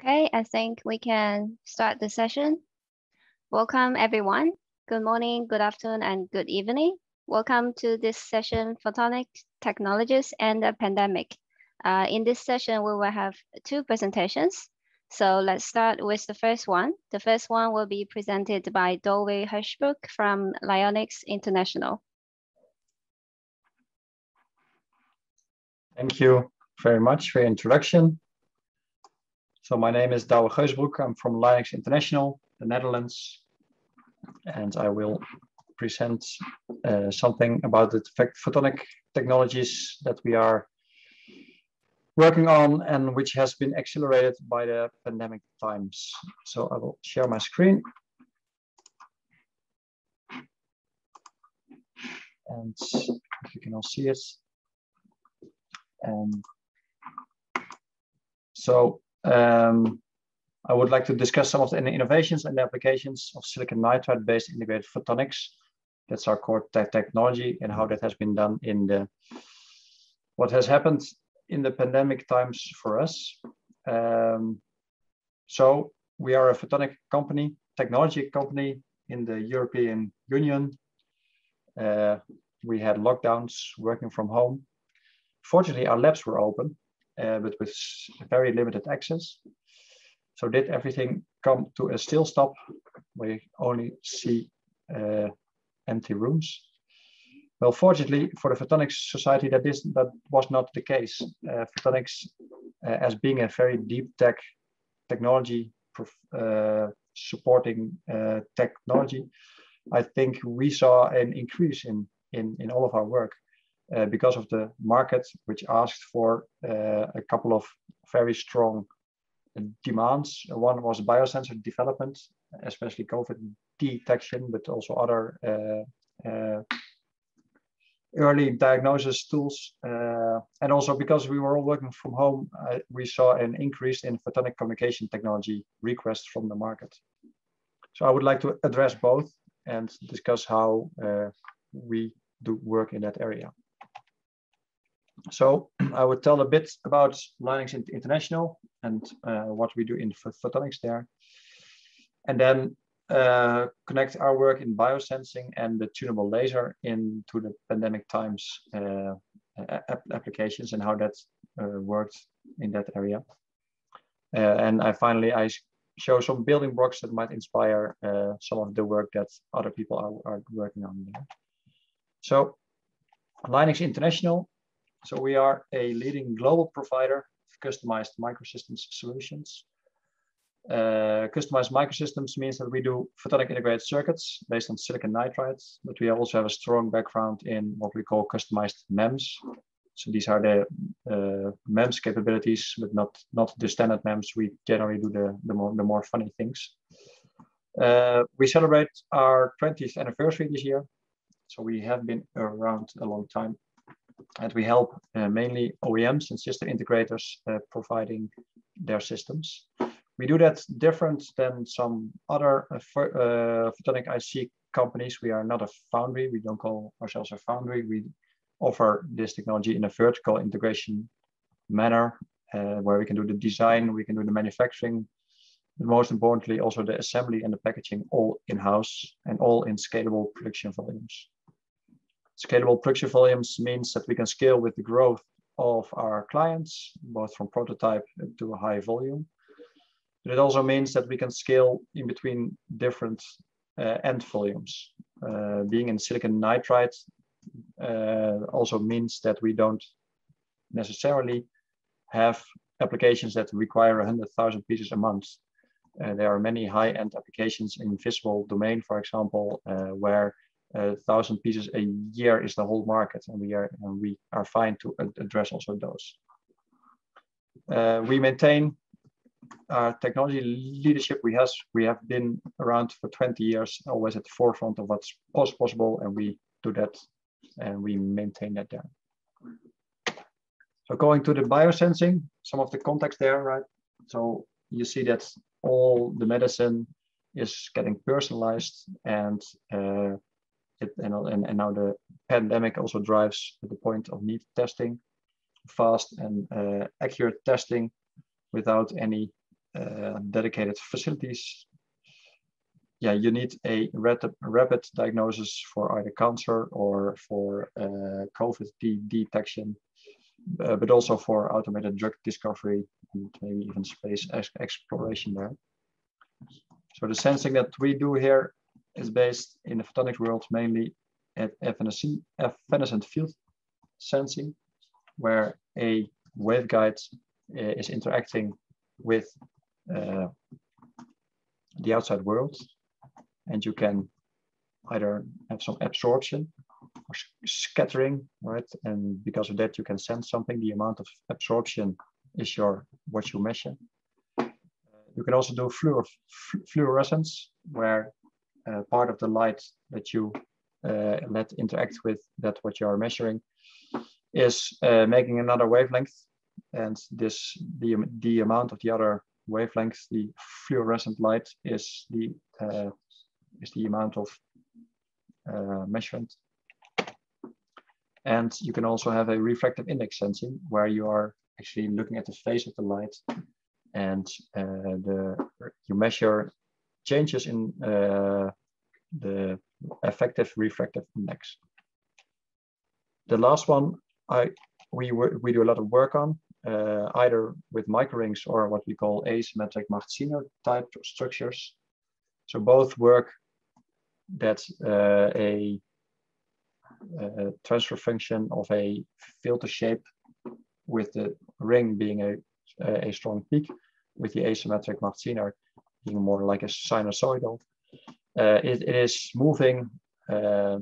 Okay, I think we can start the session. Welcome everyone. Good morning, good afternoon, and good evening. Welcome to this session, Photonic Technologies and the Pandemic. Uh, in this session, we will have two presentations. So let's start with the first one. The first one will be presented by Douwe Geuzebroek from LioniX International. Thank you very much for your introduction. So my name is Douwe Geuzebroek. I'm from LioniX International, the Netherlands, and I will present uh, something about the photonic technologies that we are working on and which has been accelerated by the pandemic times. So I will share my screen. And if you can all see it. So um, I would like to discuss some of the innovations and applications of silicon nitride based integrated photonics. That's our core te technology and how that has been done in the, what has happened in the pandemic times for us. Um, so we are a photonic company, technology company in the European Union. Uh, we had lockdowns working from home. Fortunately, our labs were open uh, but with very limited access. So did everything come to a still stop? We only see uh, empty rooms. Well, fortunately for the Photonics Society, that, was not the case. Uh, photonics, uh, as being a very deep tech technology uh, supporting uh, technology, I think we saw an increase in, in, in all of our work. Uh, because of the market, which asked for uh, a couple of very strong demands. One was biosensor development, especially COVID detection, but also other uh, early diagnosis tools. Uh, and also because we were all working from home, uh, we saw an increase in photonic communication technology requests from the market. So I would like to address both and discuss how uh, we do work in that area. So I would tell a bit about LioniX International and uh, what we do in photonics there. And then uh, connect our work in biosensing and the tunable laser into the pandemic times uh, applications and how that uh, worked in that area. Uh, and I finally, I show some building blocks that might inspire uh, some of the work that other people are, are working on. There. So LioniX International so we are a leading global provider of customized microsystems solutions. Uh, customized microsystems means that we do photonic integrated circuits based on silicon nitride, but we also have a strong background in what we call customized MEMS. So these are the uh, MEMS capabilities, but not, not the standard MEMS. We generally do the, the, more, the more funny things. Uh, we celebrate our 20th anniversary this year. So we have been around a long time and we help uh, mainly OEMs and system integrators uh, providing their systems. We do that different than some other uh, uh photonic IC companies. We are not a foundry. We don't call ourselves a foundry. We offer this technology in a vertical integration manner uh, where we can do the design, we can do the manufacturing, but most importantly, also the assembly and the packaging all in-house and all in scalable production volumes. Scalable production volumes means that we can scale with the growth of our clients, both from prototype to a high volume. But it also means that we can scale in between different uh, end volumes. Uh, being in silicon nitride uh, also means that we don't necessarily have applications that require 100,000 pieces a month. Uh, there are many high-end applications in visible domain, for example, uh, where a thousand pieces a year is the whole market, and we are and we are fine to address also those. Uh, we maintain our technology leadership. We has we have been around for 20 years, always at the forefront of what's possible, and we do that, and we maintain that there. So going to the biosensing, some of the context there, right? So you see that all the medicine is getting personalized and uh, it, and, and, and now the pandemic also drives the point of need testing, fast and uh, accurate testing without any uh, dedicated facilities, yeah, you need a rapid, rapid diagnosis for either cancer or for uh, COVID detection, uh, but also for automated drug discovery and maybe even space exploration there. So the sensing that we do here is based in the photonics world mainly at evanescent field sensing, where a waveguide uh, is interacting with uh, the outside world and you can either have some absorption or scattering, right? And because of that, you can sense something. The amount of absorption is your what you measure. You can also do fluor fluorescence, where part of the light that you uh, let interact with that what you are measuring is uh, making another wavelength, and this the the amount of the other wavelength, the fluorescent light, is the uh, is the amount of uh, measurement. And you can also have a refractive index sensing where you are actually looking at the phase of the light and uh, the you measure changes in uh, the effective refractive index. The last one I we we do a lot of work on uh, either with microrings or what we call asymmetric Mach-Zehnder type structures. So both work that uh, a, a, transfer function of a filter shape with the ring being a, a strong peak, with the asymmetric Mach-Zehnder being more like a sinusoidal. Uh, it, it is moving uh,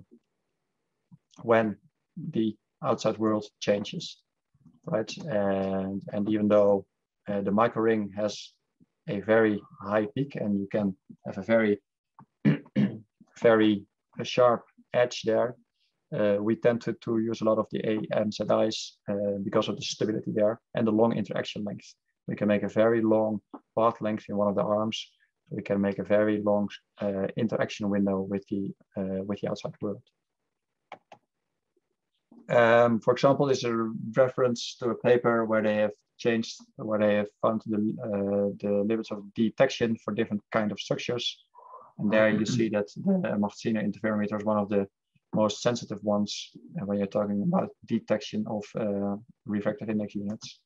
when the outside world changes, right? And, and even though uh, the micro ring has a very high peak and you can have a very very sharp edge there. Uh, we tend to, to use a lot of the AMZIs uh, because of the stability there and the long interaction length. We can make a very long path length in one of the arms. We can make a very long uh, interaction window with the uh, with the outside world. Um, for example, this is a reference to a paper where they have changed, where they have found the, uh, the limits of detection for different kind of structures and there you see that the Mach-Zehnder interferometer is one of the most sensitive ones when you're talking about detection of uh, refractive index units.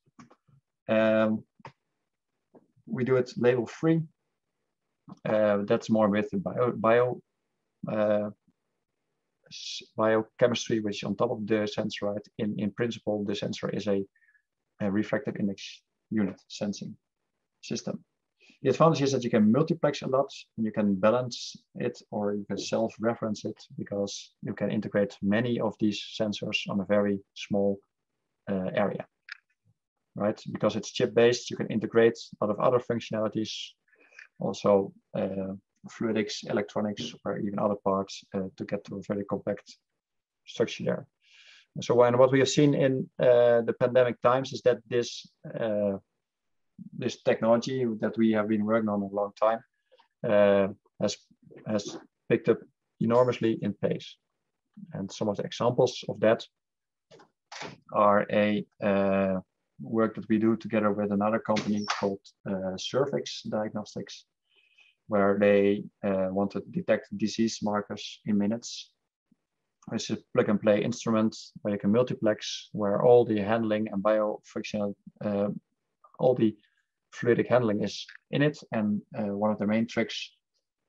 Um, we do it label free. Uh, that's more with the bio, bio uh, biochemistry, which on top of the sensor, right? In, in principle, the sensor is a, a refractive index unit sensing system. The advantage is that you can multiplex a lot, and you can balance it or you can self-reference it because you can integrate many of these sensors on a very small uh, area, right? Because it's chip-based, you can integrate a lot of other functionalities, also uh, fluidics, electronics, or even other parts uh, to get to a very compact structure there. So when what we have seen in uh, the pandemic times is that this this technology that we have been working on a long time has has picked up enormously in pace. And some of the examples of that are a uh, work that we do together with another company called uh, Surfix Diagnostics, where they uh, want to detect disease markers in minutes. It's a plug and play instrument where you can multiplex, where all the handling and biofunctional, uh, all the fluidic handling is in it. And uh, one of the main tricks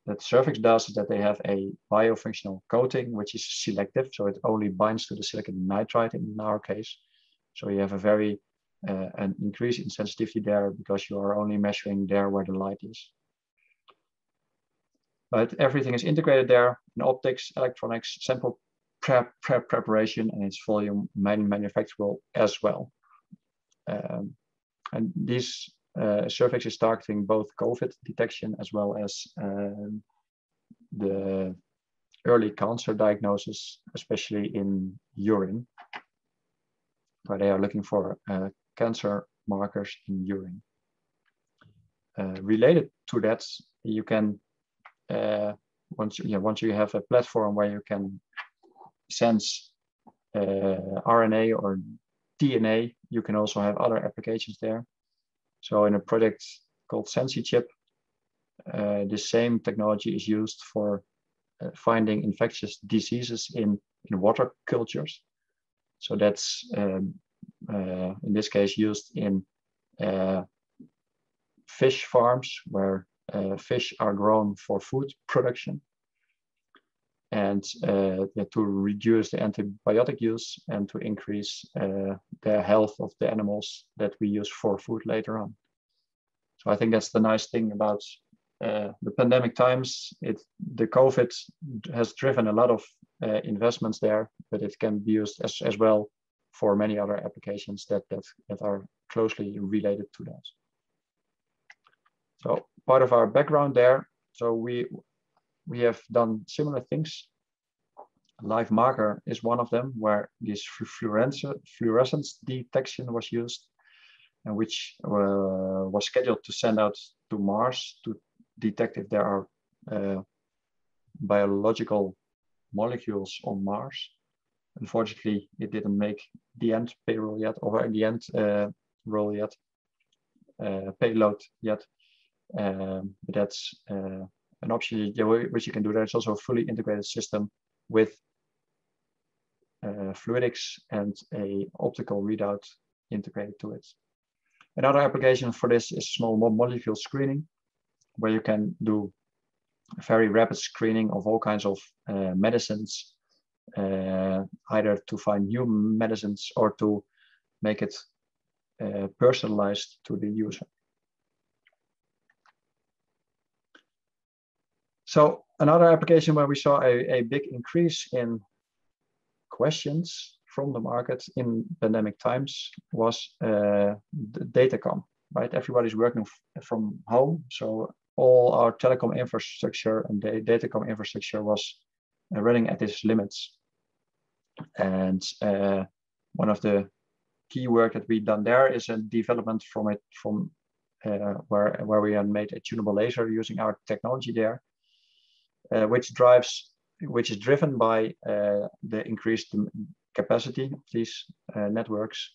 that Surfix does is that they have a biofunctional coating, which is selective. So it only binds to the silicon nitride in our case. So you have a very uh, an increase in sensitivity there because you are only measuring there where the light is. But everything is integrated there in optics, electronics, sample prep, prep preparation, and it's volume manufacturable as well. Um, and this uh, is targeting both COVID detection as well as um, the early cancer diagnosis, especially in urine, where they are looking for uh, cancer markers in urine. Uh, related to that, you can uh, once you, yeah, once you have a platform where you can sense uh, RNA or DNA, you can also have other applications there. So in a project called SensiChip. Uh, the same technology is used for uh, finding infectious diseases in, in water cultures. So that's um, in this case used in uh, fish farms where uh, fish are grown for food production and uh, to reduce the antibiotic use and to increase uh, the health of the animals that we use for food later on. So I think that's the nice thing about uh, the pandemic times. It the COVID has driven a lot of uh, investments there, but it can be used as, as well for many other applications that, that, that are closely related to that. So part of our background there, so we we have done similar things. Life marker is one of them where this fluorescence detection was used and which uh, was scheduled to send out to Mars to detect if there are uh, biological molecules on Mars. Unfortunately, it didn't make the end payroll yet, or the end uh, roll yet, uh, payload yet. Um, but that's uh, an option which you can do. There's also a fully integrated system with uh, fluidics and a optical readout integrated to it. Another application for this is small molecule screening, where you can do very rapid screening of all kinds of uh, medicines, either to find new medicines or to make it uh, personalized to the user. So another application where we saw a, a big increase in questions from the market in pandemic times was uh, datacom, right? Everybody's working from home. So all our telecom infrastructure and the datacom infrastructure was uh, running at its limits. And uh, one of the key work that we've done there is a development from it from uh, where, where we had made a tunable laser using our technology there uh, which drives, which is driven by uh, the increased capacity of these uh, networks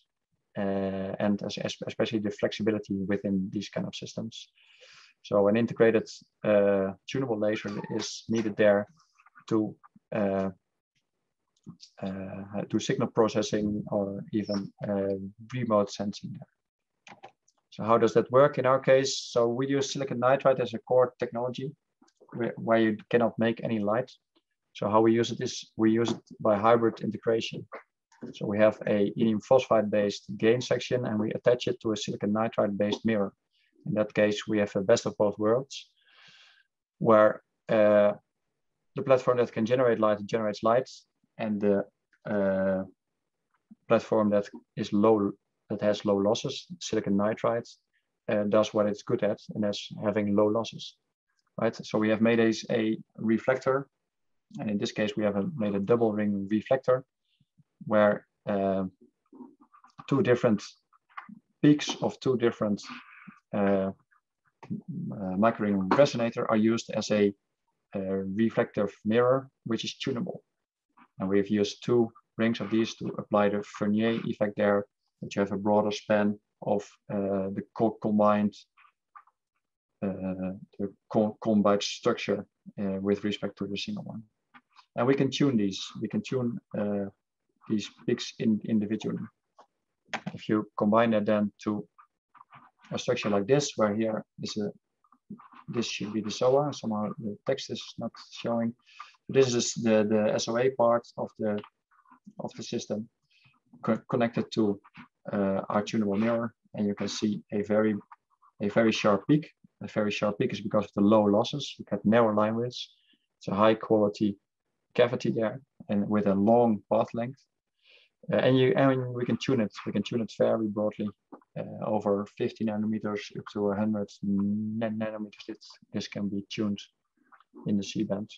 and as, especially the flexibility within these kind of systems. So an integrated tunable laser is needed there to uh, do signal processing or even uh, remote sensing there. So how does that work in our case? So we use silicon nitride as a core technology where you cannot make any light. So how we use it is we use it by hybrid integration. So we have a indium phosphide based gain section and we attach it to a silicon nitride based mirror. In that case, we have a best of both worlds where uh, the platform that can generate light generates light and the uh, platform that is low, that has low losses, silicon nitride, uh, does what it's good at and that's having low losses right? So we have made a, a reflector, and in this case, we have a, made a double ring reflector where uh, two different peaks of two different uh, uh, microring resonator are used as a, reflective mirror, which is tunable. And we've used two rings of these to apply the Vernier effect there, that you have a broader span of uh, the co combined uh, the combined structure uh, with respect to the single one. And we can tune these. We can tune uh, these peaks in individually. If you combine that then to a structure like this, where here is a this should be the SOA. Somehow the text is not showing. This is the the SOA part of the of the system co connected to uh, our tunable mirror, and you can see a very a very sharp peak a very sharp peak is because of the low losses. You get narrow line widths. It's a high quality cavity there and with a long path length. Uh, and you we can tune it. We can tune it very broadly uh, over 50 nanometers up to 100 nanometers. This, this can be tuned in the C-band.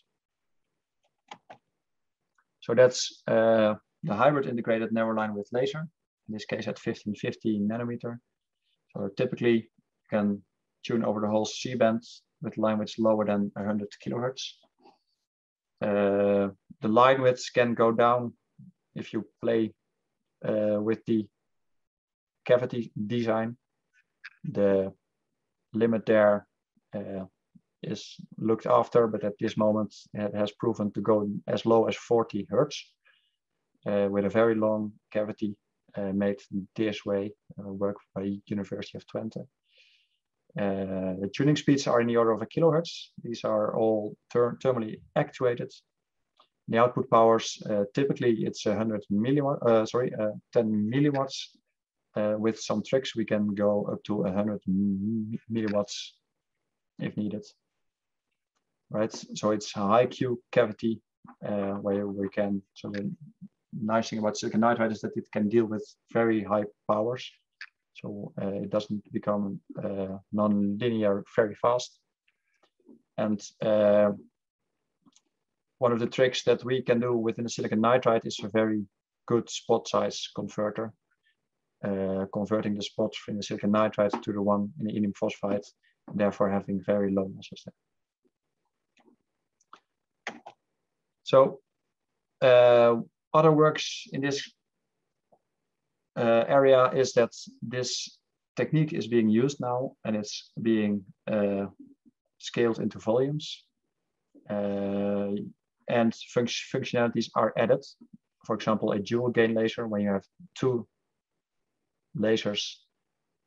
So that's uh, the hybrid integrated narrow line width laser. In this case, at 1550 nanometer. So typically, you can tune over the whole C-band with line widths lower than 100 kilohertz. Uh, the line widths can go down if you play with the cavity design. The limit there uh, is looked after, but at this moment it has proven to go as low as 40 hertz uh, with a very long cavity uh, made this way, uh, work by University of Twente. Uh, the tuning speeds are in the order of a kilohertz. These are all ter thermally actuated. The output powers, uh, typically it's 100 milliwatt, uh, sorry, 10 milliwatts. with some tricks, we can go up to 100 milliwatts if needed. Right, so it's a high Q cavity where we can, so the nice thing about silicon nitride is that it can deal with very high powers. So uh, it doesn't become uh, non-linear very fast. And uh, one of the tricks that we can do within the silicon nitride is a very good spot size converter, uh, converting the spots from the silicon nitride to the one in the indium phosphide, therefore having very low losses. So uh, other works in this uh, area is that this technique is being used now and it's being uh, scaled into volumes. Uh, and functionalities are added. For example, a dual gain laser when you have two lasers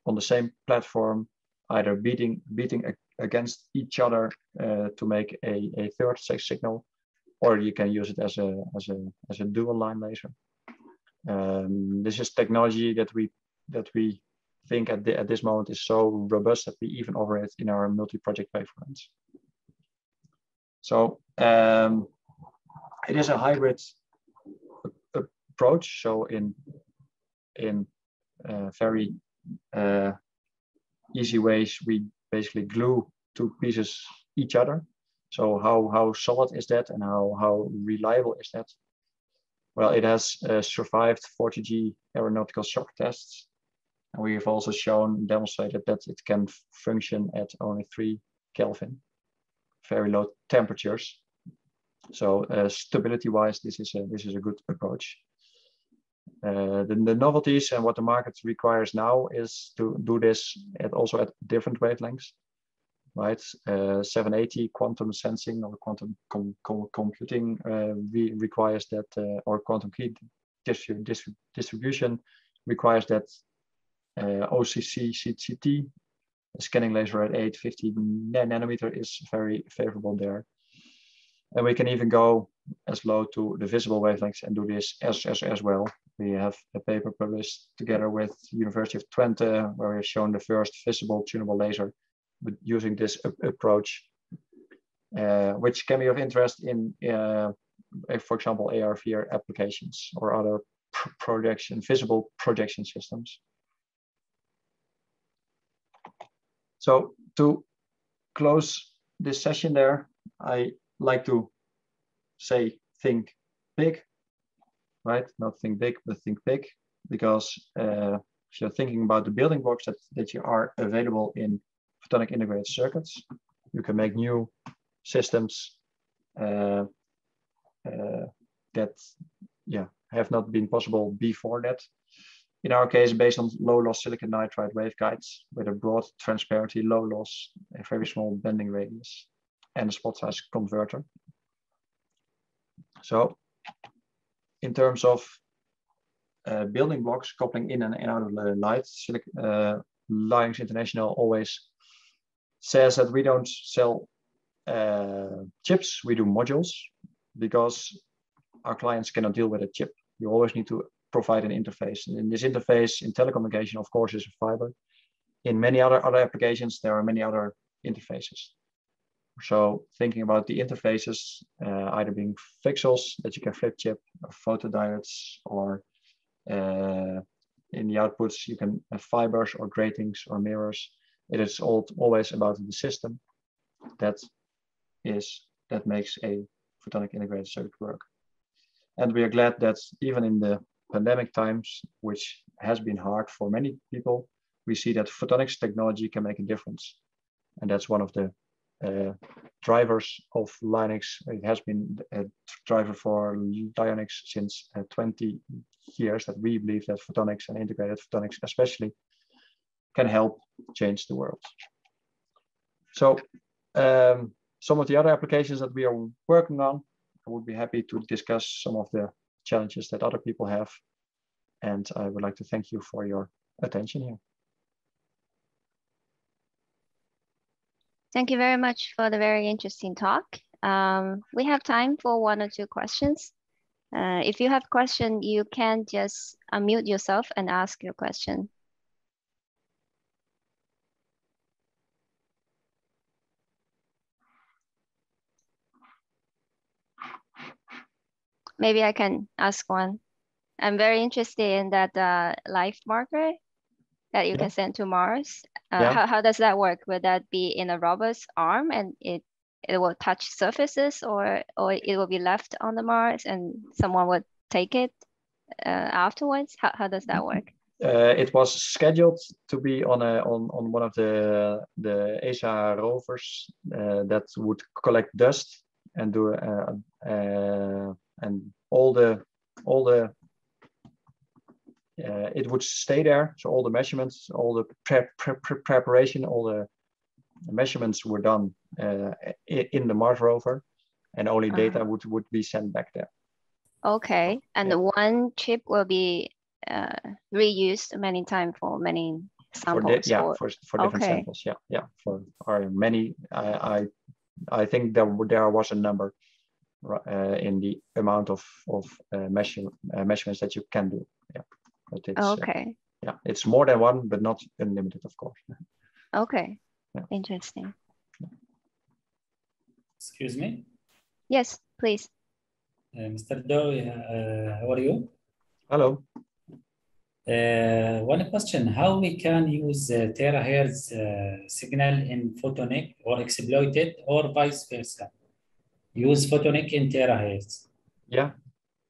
on the same platform, either beating beating against each other uh, to make a, a third signal, or you can use it as a as a as a dual line laser. Um, this is technology that we that we think at, the, at this moment is so robust that we even offer it in our multi-project wafer runs. So um, it is a hybrid approach. So in in uh, very uh, easy ways, we basically glue two pieces each other. So how how solid is that, and how how reliable is that? Well, it has uh, survived 40G aeronautical shock tests. And we have also shown, demonstrated that it can function at only three Kelvin, very low temperatures. So uh, stability-wise, this is a this is a good approach. Uh, the, the, novelties and what the market requires now is to do this at also at different wavelengths right? Uh, 780 quantum sensing or quantum com com computing uh, requires that, uh, or quantum key distrib distrib distribution requires that uh, OCC CCT scanning laser at 850 nanometer is very favorable there. And we can even go as low to the visible wavelengths and do this as, as, as well. We have a paper published together with University of Twente where we've shown the first visible tunable laser using this approach, uh, which can be of interest in, uh, for example, AR/VR applications or other projection, visible projection systems. So to close this session there, I like to say think big, right? Not think big, but think big, because uh, if you're thinking about the building blocks that, that you are available in photonic integrated circuits. You can make new systems uh, uh, that yeah, have not been possible before that. In our case, based on low loss silicon nitride waveguides with a broad transparency, low loss, a very small bending radius, and a spot size converter. So in terms of uh, building blocks coupling in and out of the light, uh, LioniX International always says that we don't sell uh, chips, we do modules because our clients cannot deal with a chip. You always need to provide an interface. And in this interface in telecommunication, of course, is a fiber. In many other, other applications, there are many other interfaces. So thinking about the interfaces, uh, either being VCSELs that you can flip chip, or photodiodes, or uh, in the outputs, you can have fibers or gratings or mirrors. It is all, always about the system that is that makes a photonic integrated circuit work. And we are glad that even in the pandemic times, which has been hard for many people, we see that photonics technology can make a difference. And that's one of the uh, drivers of LioniX. It has been a driver for LioniX since uh, 20 years that we believe that photonics and integrated photonics especially can help change the world. So um, some of the other applications that we are working on, I would be happy to discuss some of the challenges that other people have. And I would like to thank you for your attention here. Thank you very much for the very interesting talk. Um, we have time for one or two questions. Uh, if you have question, you can just unmute yourself and ask your question. Maybe I can ask one. I'm very interested in that uh, life marker that you yeah. can send to Mars. Uh, yeah. how, how does that work? Would that be in a robot's arm and it it will touch surfaces or or it will be left on the Mars and someone would take it uh, afterwards? How, how does that work? Uh, it was scheduled to be on a on, on one of the the ESA rovers uh, that would collect dust and do uh, uh, and all the all the uh, it would stay there. So all the measurements, all the pre pre pre preparation, all the measurements were done uh, in the Mars rover, and only uh -huh. data would would be sent back there. Okay, and yeah. one chip will be uh, reused many times for many samples. For yeah, for, for different okay. samples. Yeah, yeah. For our many, I, I I think there there was a number uh, in the amount of of uh, measure, uh, measurements that you can do. Yeah, but it's uh, okay. yeah, it's more than one, but not unlimited, of course. Okay, yeah. interesting. Excuse me. Yes, please. Uh, Mr. Doe, uh, how are you? Hello. Uh, one question, how we can use uh, terahertz uh, signal in photonic or exploit it or vice versa? use photonic in terahertz? Yeah,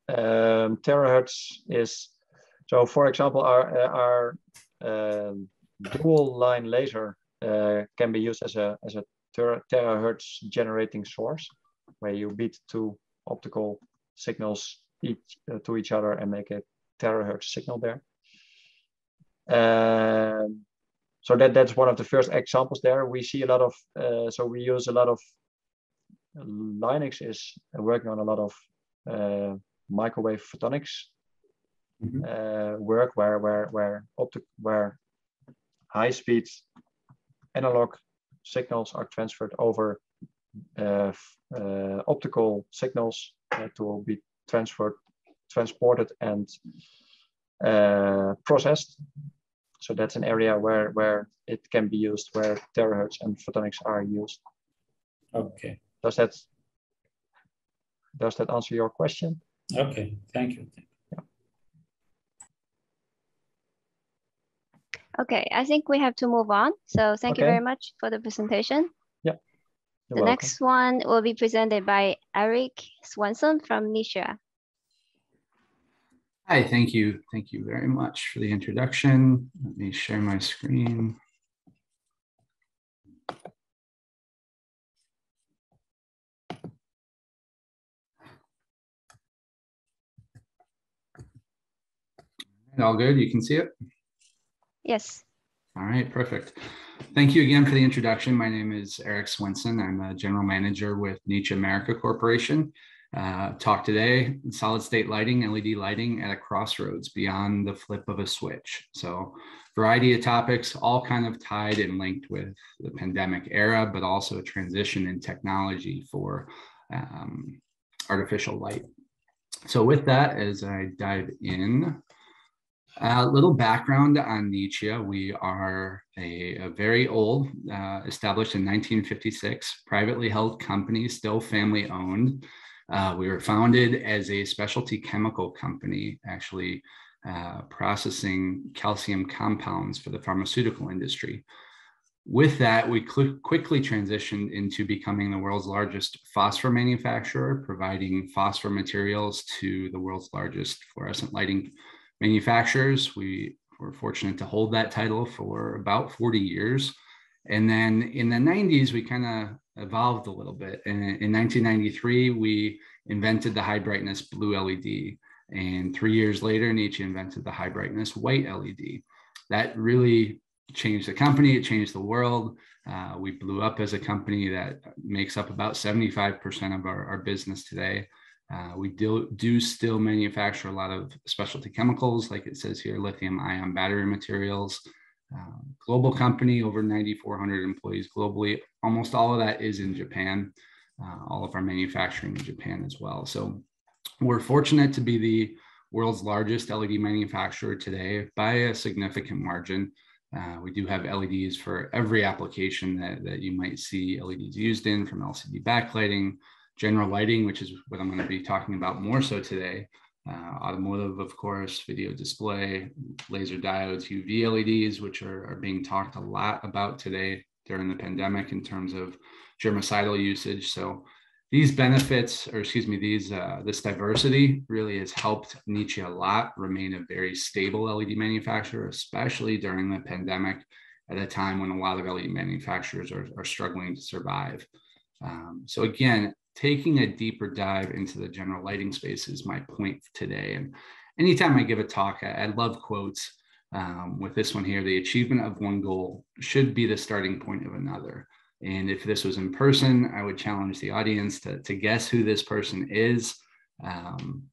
um, terahertz is, so for example, our, uh, our um, dual line laser uh, can be used as a, as a ter terahertz generating source where you beat two optical signals each, uh, to each other and make a terahertz signal there. Um, so that, that's one of the first examples there. We see a lot of, uh, so we use a lot of LioniX is working on a lot of uh, microwave photonics mm -hmm. uh, work where where where optic where high speed analog signals are transferred over uh, uh optical signals to be transferred transported and uh, processed so that's an area where where it can be used where terahertz and photonics are used okay does that does that answer your question? Okay, thank you. Okay, I think we have to move on. So thank okay. you very much for the presentation. Yeah. the welcome. next one will be presented by Eric Swanson from Nichia. Hi, thank you. Thank you very much for the introduction. Let me share my screen. All good? You can see it? Yes. All right, perfect. Thank you again for the introduction. My name is Eric Swenson. I'm a general manager with Nichia America Corporation. Uh, talk today, solid state lighting, LED lighting at a crossroads beyond the flip of a switch. So variety of topics, all kind of tied and linked with the pandemic era, but also a transition in technology for um, artificial light. So with that, as I dive in, a little background on Nichia. We are a, a very old, uh, established in 1956, privately held company, still family owned. Uh, we were founded as a specialty chemical company, actually uh, processing calcium compounds for the pharmaceutical industry. With that, we quickly transitioned into becoming the world's largest phosphor manufacturer, providing phosphor materials to the world's largest fluorescent lighting manufacturers. We were fortunate to hold that title for about 40 years. And then in the 90s, we kind of evolved a little bit. And in 1993, we invented the high brightness blue LED. And three years later, Nichia invented the high brightness white LED. That really changed the company, it changed the world. Uh, we blew up as a company that makes up about 75% of our, our business today. Uh, we do, do still manufacture a lot of specialty chemicals, like it says here, lithium ion battery materials. Uh, global company, over 9,400 employees globally. Almost all of that is in Japan. Uh, all of our manufacturing in Japan as well. So we're fortunate to be the world's largest LED manufacturer today by a significant margin. Uh, we do have LEDs for every application that, that you might see LEDs used in, from LCD backlighting, general lighting, which is what I'm going to be talking about more so today, uh, automotive, of course, video display, laser diodes, UV LEDs, which are, are being talked a lot about today during the pandemic in terms of germicidal usage. So these benefits, or excuse me, these uh, this diversity really has helped Nichia a lot remain a very stable LED manufacturer, especially during the pandemic at a time when a lot of LED manufacturers are, are struggling to survive. Um, so again, taking a deeper dive into the general lighting space is my point today. And anytime I give a talk, I, I love quotes. Um, with this one here, the achievement of one goal should be the starting point of another. And if this was in person, I would challenge the audience to, to guess who this person is. Um,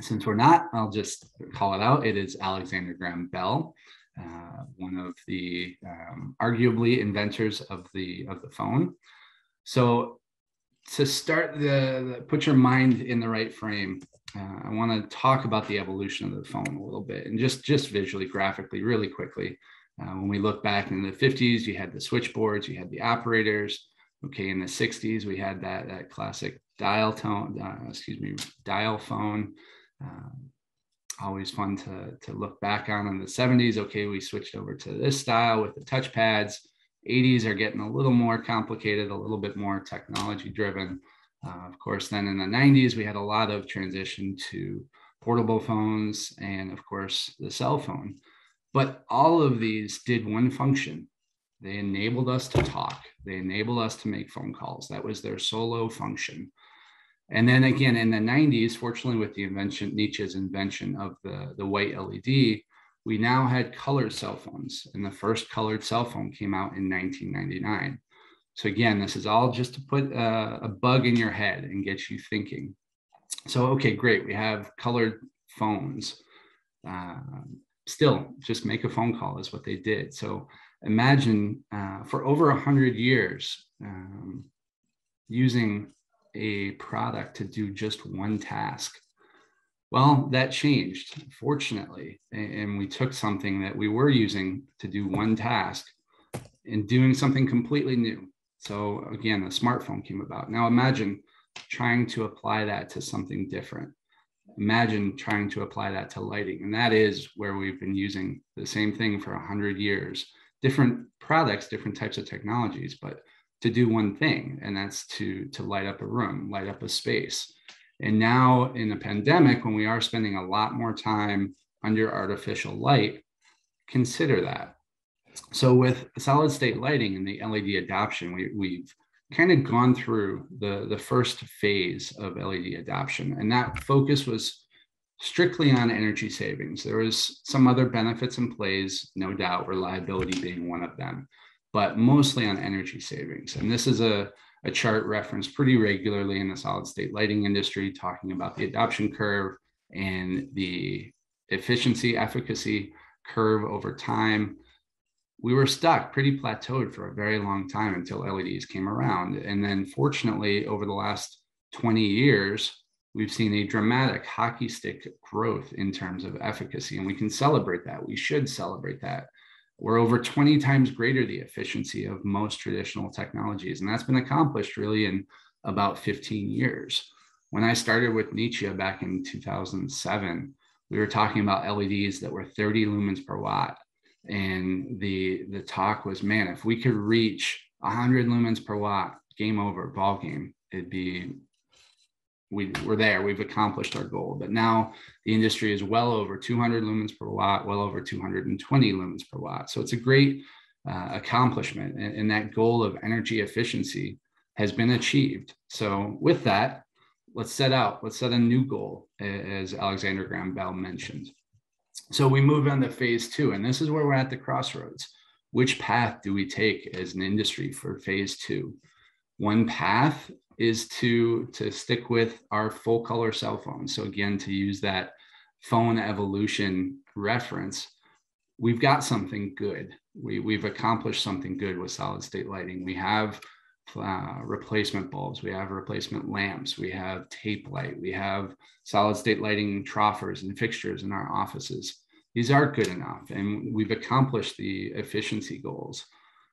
since we're not, I'll just call it out. It is Alexander Graham Bell, uh, one of the um, arguably inventors of the of the phone. So to start the, the put your mind in the right frame, uh, I want to talk about the evolution of the phone a little bit and just just visually, graphically, really quickly. Uh, when we look back in the 50s, you had the switchboards, you had the operators. Okay, in the 60s, we had that, that classic dial tone, uh, excuse me, dial phone. Uh, always fun to, to look back on in the 70s. Okay, we switched over to this style with the touchpads. 80s are getting a little more complicated, a little bit more technology driven. Uh, of course, then in the 90s, we had a lot of transition to portable phones and, of course, the cell phone. But all of these did one function. They enabled us to talk. They enabled us to make phone calls. That was their solo function. And then again, in the 90s, fortunately, with the invention, Nichia's invention of the, the white LED, we now had colored cell phones. And the first colored cell phone came out in 1999. So again, this is all just to put a, a bug in your head and get you thinking. So, okay, great. We have colored phones. Uh, still just make a phone call is what they did so imagine uh, for over a hundred years um, using a product to do just one task well that changed fortunately and we took something that we were using to do one task and doing something completely new so again the smartphone came about now imagine trying to apply that to something different imagine trying to apply that to lighting. And that is where we've been using the same thing for 100 years, different products, different types of technologies, but to do one thing, and that's to, to light up a room, light up a space. And now in a pandemic, when we are spending a lot more time under artificial light, consider that. So with solid state lighting and the LED adoption, we, we've kind of gone through the, the first phase of LED adoption, and that focus was strictly on energy savings. There was some other benefits and plays, no doubt, reliability being one of them, but mostly on energy savings. And this is a, a chart referenced pretty regularly in the solid state lighting industry, talking about the adoption curve and the efficiency, efficacy curve over time we were stuck pretty plateaued for a very long time until LEDs came around. And then fortunately, over the last 20 years, we've seen a dramatic hockey stick growth in terms of efficacy. And we can celebrate that. We should celebrate that. We're over 20 times greater the efficiency of most traditional technologies. And that's been accomplished really in about 15 years. When I started with Nichia back in 2007, we were talking about LEDs that were 30 lumens per watt and the the talk was man if we could reach 100 lumens per watt game over ball game it'd be we, we're there we've accomplished our goal but now the industry is well over 200 lumens per watt well over 220 lumens per watt so it's a great uh, accomplishment and, and that goal of energy efficiency has been achieved so with that let's set out let's set a new goal as alexander graham bell mentioned so we move on to phase two, and this is where we're at the crossroads. which path do we take as an industry for phase two? One path is to, to stick with our full color cell phone. So again, to use that phone evolution reference, we've got something good. We, we've accomplished something good with solid state lighting. We have uh, replacement bulbs, we have replacement lamps, we have tape light, we have solid state lighting troffers and fixtures in our offices. These are good enough, and we've accomplished the efficiency goals.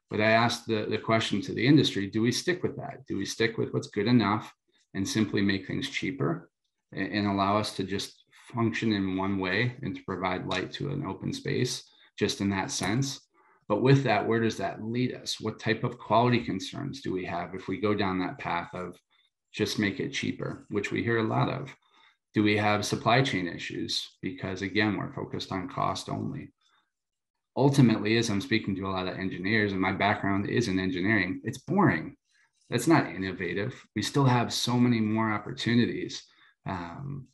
But I asked the, the question to the industry do we stick with that? Do we stick with what's good enough and simply make things cheaper and, and allow us to just function in one way and to provide light to an open space just in that sense? But with that, where does that lead us? What type of quality concerns do we have if we go down that path of just make it cheaper, which we hear a lot of? Do we have supply chain issues? Because again, we're focused on cost only. Ultimately, as I'm speaking to a lot of engineers, and my background is in engineering, it's boring. That's not innovative. We still have so many more opportunities. Um,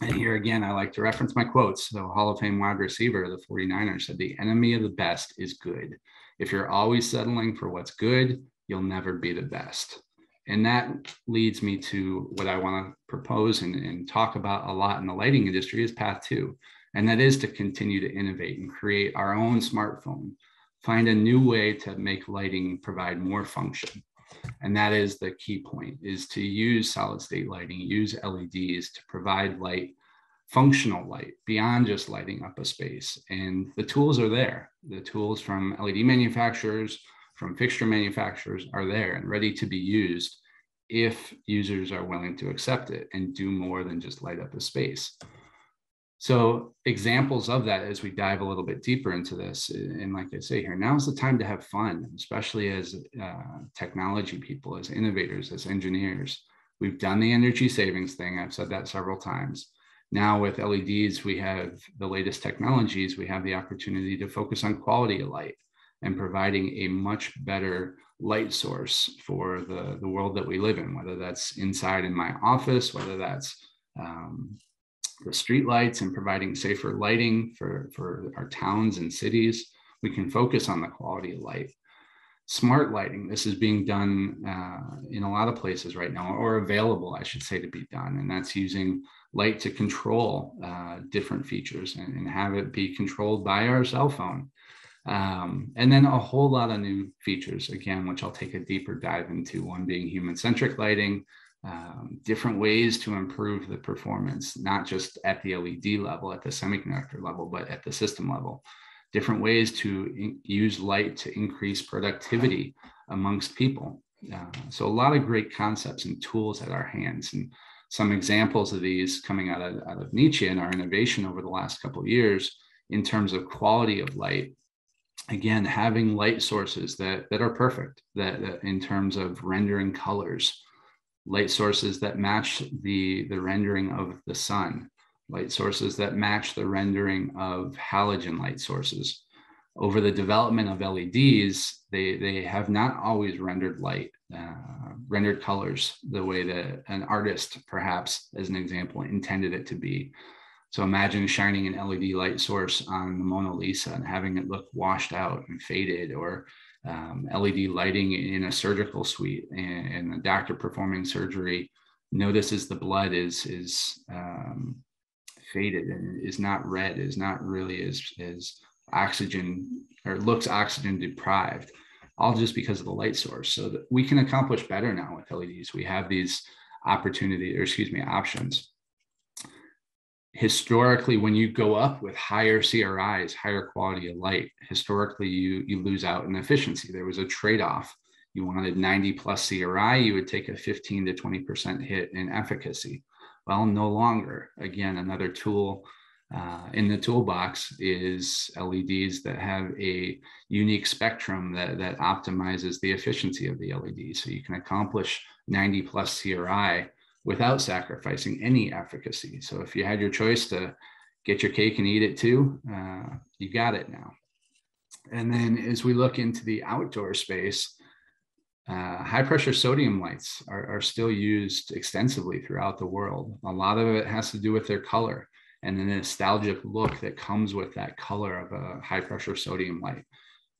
and here again, I like to reference my quotes. The Hall of Fame wide receiver, the 49ers, said, The enemy of the best is good. If you're always settling for what's good, you'll never be the best. And that leads me to what I want to propose and, and talk about a lot in the lighting industry is path two. And that is to continue to innovate and create our own smartphone, find a new way to make lighting provide more function. And that is the key point is to use solid state lighting use leds to provide light functional light beyond just lighting up a space. And the tools are there. The tools from led manufacturers from fixture manufacturers are there and ready to be used if users are willing to accept it and do more than just light up a space so examples of that as we dive a little bit deeper into this, and like I say here, now is the time to have fun, especially as uh, technology people, as innovators, as engineers. We've done the energy savings thing. I've said that several times. Now with LEDs, we have the latest technologies. We have the opportunity to focus on quality of light and providing a much better light source for the, the world that we live in, whether that's inside in my office, whether that's um, the street lights and providing safer lighting for, for our towns and cities. We can focus on the quality of light. Smart lighting, this is being done uh, in a lot of places right now, or available, I should say, to be done. And that's using light to control uh, different features and, and, have it be controlled by our cell phone. Um, and then a whole lot of new features, again, which I'll take a deeper dive into, one being human centric lighting, um, different ways to improve the performance, not just at the LED level, at the semiconductor level, but at the system level. Different ways to in- use light to increase productivity amongst people. Uh, so, a lot of great concepts and tools at our hands. And some examples of these coming out of, out of Nichia and our innovation over the last couple of years in terms of quality of light. Again, having light sources that, that are perfect, that, that in terms of rendering colors, light sources that match the, the rendering of the sun, light sources that match the rendering of halogen light sources. Over the development of LEDs, they, they have not always rendered light, uh, rendered colors the way that an artist, perhaps, as an example, intended it to be. So imagine shining an LED light source on the Mona Lisa and having it look washed out and faded, or um, LED lighting in a surgical suite, and, and, the doctor performing surgery notices the blood is is um, faded and is not red, is not really as as oxygen or looks oxygen deprived, all just because of the light source. So that we can accomplish better now with LEDs. We have these opportunity, or excuse me, options historically when you go up with higher cris higher quality of light historically you you lose out in efficiency. There was a trade-off. You wanted 90 plus cri you would take a 15 to 20 percent hit in efficacy. Well no longer. Again another tool uh, in the toolbox is leds that have a unique spectrum that that optimizes the efficiency of the led so you can accomplish 90 plus cri without sacrificing any efficacy. So if you had your choice to get your cake and eat it too, uh, you got it now. And then as we look into the outdoor space, uh, high pressure sodium lights are, are, still used extensively throughout the world. A lot of it has to do with their color and the nostalgic look that comes with that color of a high pressure sodium light.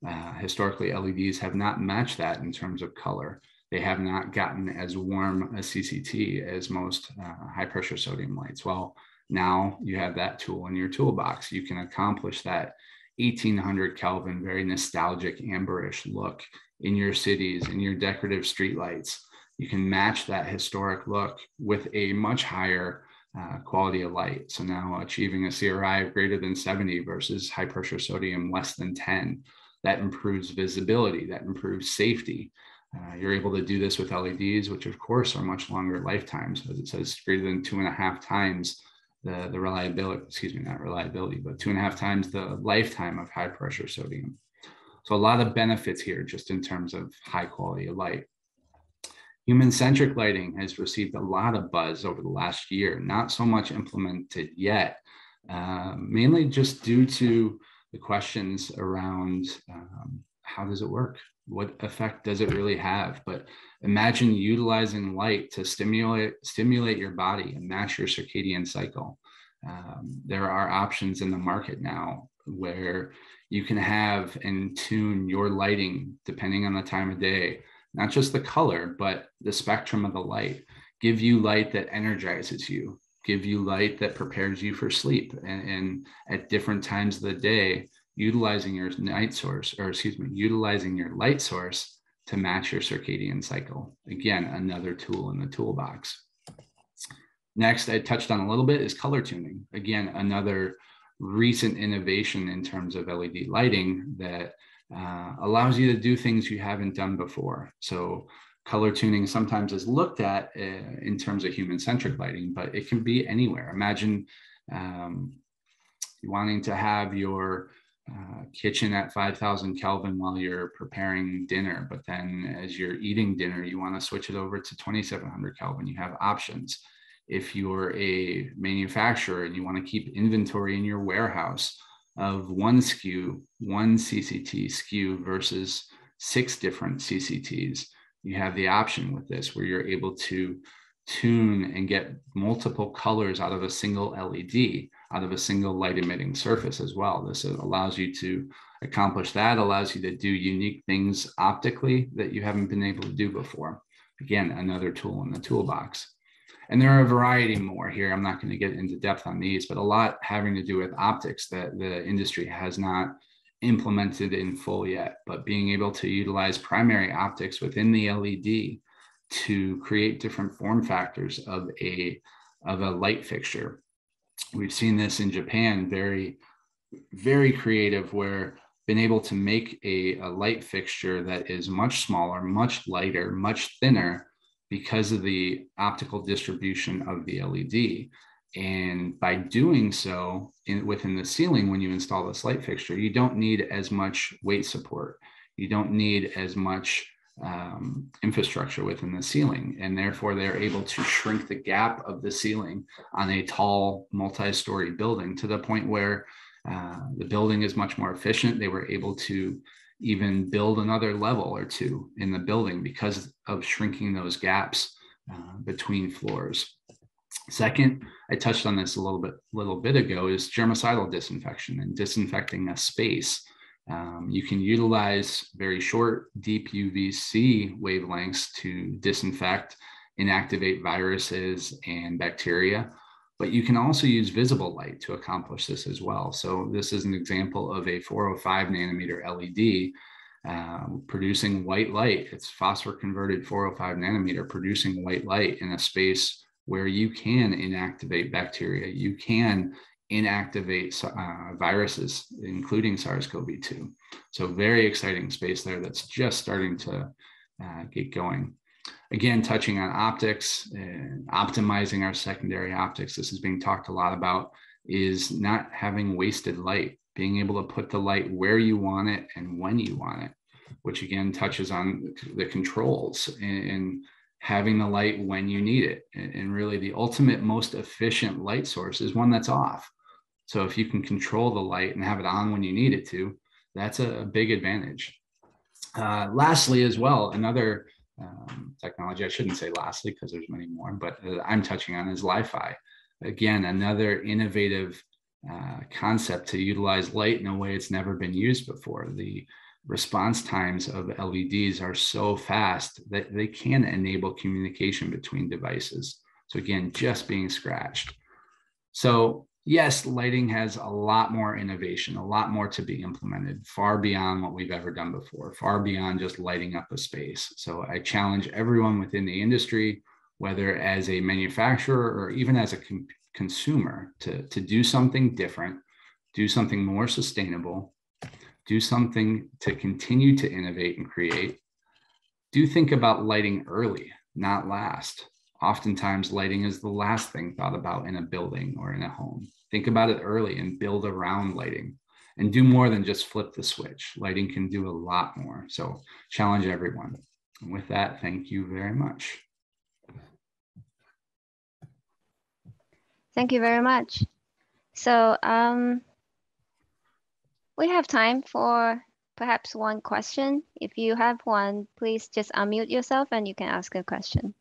Uh, historically, LEDs have not matched that in terms of color. They have not gotten as warm a CCT as most uh, high pressure sodium lights. Well, now you have that tool in your toolbox. You can accomplish that 1800 Kelvin, very nostalgic amberish look in your cities, in your decorative streetlights. You can match that historic look with a much higher uh, quality of light. So now achieving a CRI of greater than 70 versus high pressure sodium less than 10, that improves visibility, that improves safety. Uh, you're able to do this with LEDs, which of course are much longer lifetimes, as it says greater than two and a half times the, the reliability, excuse me, not reliability, but two and a half times the lifetime of high pressure sodium. So a lot of benefits here just in terms of high quality of light. Human-centric lighting has received a lot of buzz over the last year, not so much implemented yet, uh, mainly just due to the questions around um, how does it work? What effect does it really have? But imagine utilizing light to stimulate stimulate your body and match your circadian cycle. Um, there are options in the market now where you can have and tune your lighting depending on the time of day not just the color, but the spectrum of the light. Give you light that energizes you, give you light that prepares you for sleep. And, and at different times of the day, utilizing your night source, or excuse me, utilizing your light source to match your circadian cycle. Again, another tool in the toolbox. Next, I touched on a little bit is color tuning. Again, another recent innovation in terms of LED lighting that uh, allows you to do things you haven't done before. So color tuning sometimes is looked at uh, in terms of human centric lighting, but it can be anywhere. Imagine um, wanting to have your uh, kitchen at 5000 Kelvin while you're preparing dinner, but then as you're eating dinner, you want to switch it over to 2700 Kelvin. You have options. If you're a manufacturer and you want to keep inventory in your warehouse, of one SKU, one CCT SKU versus six different CCTs. You have the option with this where you're able to tune and get multiple colors out of a single LED, out of a single light emitting surface as well. This uh, allows you to accomplish that, allows you to do unique things optically that you haven't been able to do before. Again, another tool in the toolbox. And there are a variety more here. I'm not going to get into depth on these, but a lot having to do with optics that the industry has not implemented in full yet. But being able to utilize primary optics within the LED to create different form factors of a of a light fixture. We've seen this in Japan, very, very creative, where been able to make a, a light fixture that is much smaller, much lighter, much thinner, because of the optical distribution of the LED. And by doing so in, within the ceiling, when you install this light fixture, you don't need as much weight support. You don't need as much um, infrastructure within the ceiling. And therefore, they're able to shrink the gap of the ceiling on a tall multi story building to the point where uh, the building is much more efficient. They were able to even build another level or two in the building because of shrinking those gaps uh, between floors. Second, I touched on this a little bit little bit ago is germicidal disinfection and disinfecting a space. Um, you can utilize very short deep UVC wavelengths to disinfect, inactivate viruses and bacteria but you can also use visible light to accomplish this as well. So this is an example of a 405 nanometer LED um, producing white light. It's phosphor converted 405 nanometer producing white light in a space where you can inactivate bacteria. You can inactivate uh, viruses, including SARS-CoV-2. So very exciting space there that's just starting to uh, get going. Again, touching on optics and optimizing our secondary optics, this is being talked a lot about, is not having wasted light, being able to put the light where you want it and when you want it, which again touches on the controls and, having the light when you need it. And really, the ultimate, most efficient light source is one that's off. So if you can control the light and have it on when you need it to, that's a, big advantage. Uh, lastly, as well, another um, technology. I shouldn't say lastly because there's many more, but uh, I'm touching on is Li-Fi. Again, another innovative uh, concept to utilize light in a way it's never been used before. The response times of LEDs are so fast that they can enable communication between devices. So again, just being scratched. So yes, lighting has a lot more innovation, a lot more to be implemented, far beyond what we've ever done before, far beyond just lighting up a space. So I challenge everyone within the industry, whether as a manufacturer or even as a con consumer, to, to do something different, do something more sustainable, do something to continue to innovate and create. Do think about lighting early, not last. Oftentimes, lighting is the last thing thought about in a building or in a home. Think about it early and build around lighting and do more than just flip the switch. Lighting can do a lot more. So, challenge everyone. And with that, thank you very much. Thank you very much. So, um, we have time for perhaps one question. If you have one, please just unmute yourself and you can ask a question.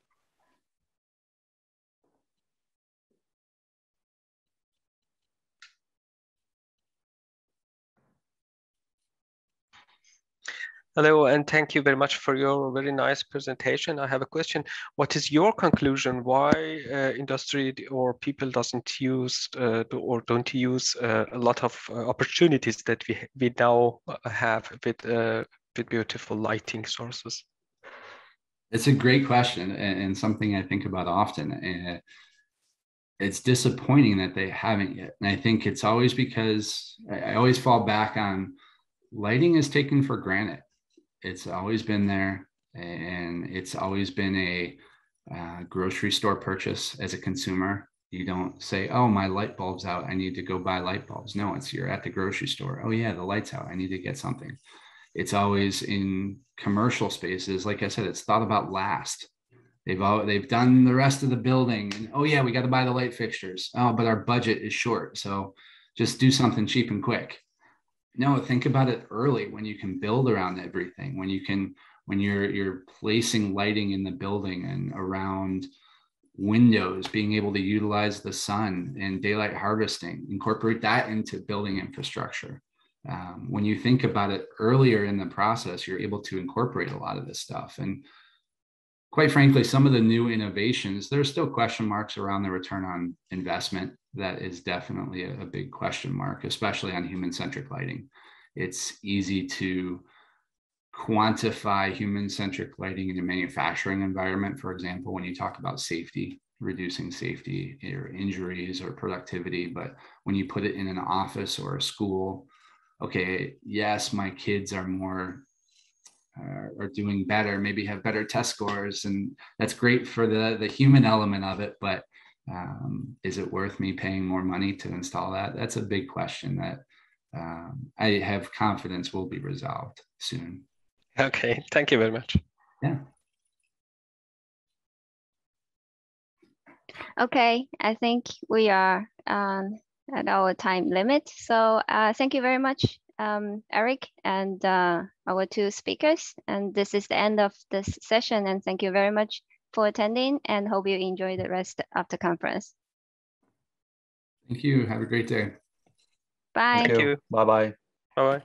Hello, and thank you very much for your very nice presentation. I have a question. What is your conclusion? Why uh, industry or people doesn't use uh, or don't use uh, a lot of uh, opportunities that we we now uh, have with uh, with beautiful lighting sources? It's a great question and, and something I think about often. It's disappointing that they haven't yet. And I think it's always because I always fall back on lighting is taken for granted it's always been there and it's always been a uh, grocery store purchase as a consumer. You don't say oh my light bulb's out. I need to go buy light bulbs. No it's you're at the grocery store. Oh yeah the light's out. I need to get something. It's always in commercial spaces. Like i said it's thought about last. They've all they've done the rest of the building and oh yeah we got to buy the light fixtures. Oh but our budget is short so just do something cheap and quick no think about it early when you can build around everything when you can when you're you're placing lighting in the building and around windows being able to utilize the sun and daylight harvesting incorporate that into building infrastructure. Um, when you think about it earlier in the process you're able to incorporate a lot of this stuff. And quite frankly some of the new innovations there's still question marks around the return on investment that is definitely a, a big question mark, especially on human centric lighting. It's easy to quantify human centric lighting in a manufacturing environment, for example, when you talk about safety, reducing safety or injuries or productivity. But when you put it in an office or a school, okay, yes, my kids are more uh, are doing better, maybe have better test scores, and that's great for the the human element of it. But um, is it worth me paying more money to install that? That's a big question that um, I have confidence will be resolved soon. Okay, thank you very much. Yeah. Okay, I think we are um, at our time limit. So uh, thank you very much, um, Eric and uh, our two speakers. And this is the end of this session. And thank you very much for attending and hope you enjoy the rest of the conference. Thank you. Have a great day. Bye. Thank you. Bye-bye. Bye-bye.